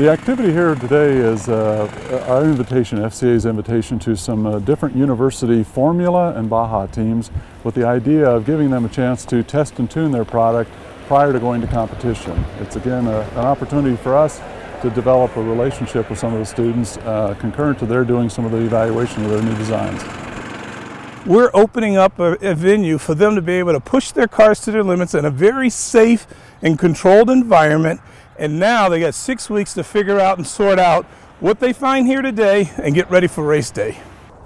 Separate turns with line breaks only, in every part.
The activity here today is uh, our invitation, FCA's invitation to some uh, different university formula and Baja teams with the idea of giving them a chance to test and tune their product prior to going to competition. It's again a, an opportunity for us to develop a relationship with some of the students uh, concurrent to their doing some of the evaluation of their new designs.
We're opening up a, a venue for them to be able to push their cars to their limits in a very safe and controlled environment and now they got six weeks to figure out and sort out what they find here today and get ready for race day.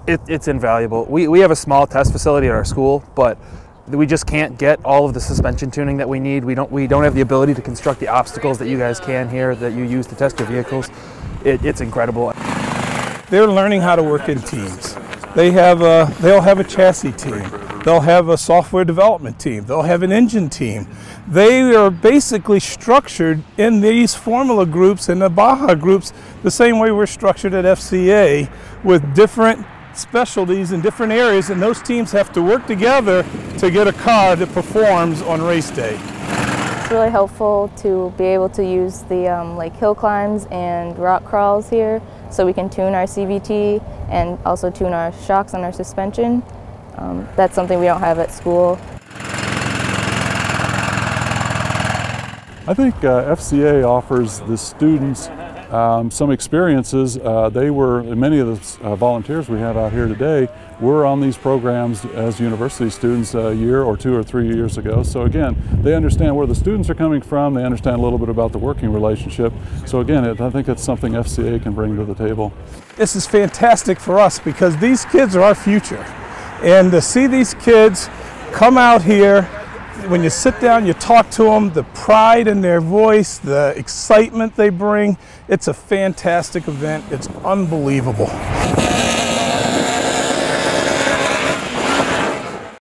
It, it's invaluable. We, we have a small test facility at our school, but we just can't get all of the suspension tuning that we need. We don't, we don't have the ability to construct the obstacles that you guys can here that you use to test your vehicles. It, it's incredible.
They're learning how to work in teams. They have a, they'll have a chassis team. They'll have a software development team. They'll have an engine team. They are basically structured in these formula groups and the Baja groups the same way we're structured at FCA with different specialties in different areas and those teams have to work together to get a car that performs on race day.
It's really helpful to be able to use the um, like hill climbs and rock crawls here so we can tune our CVT and also tune our shocks on our suspension. Um, that's something we don't have at school.
I think uh, FCA offers the students um, some experiences. Uh, they were, many of the uh, volunteers we have out here today were on these programs as university students a year or two or three years ago. So again, they understand where the students are coming from, they understand a little bit about the working relationship. So again, it, I think it's something FCA can bring to the table.
This is fantastic for us because these kids are our future. And to see these kids come out here, when you sit down, you talk to them, the pride in their voice, the excitement they bring, it's a fantastic event. It's unbelievable.